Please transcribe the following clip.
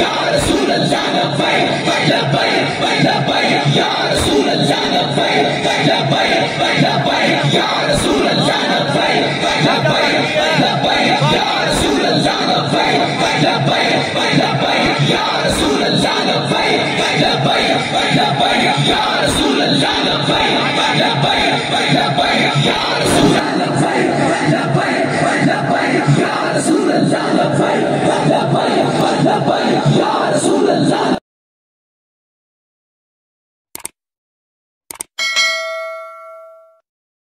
Ya Rasulallah labbaik labbaik labbaik Ya Lebbaik, Lebbaik, Ya Rasulullah.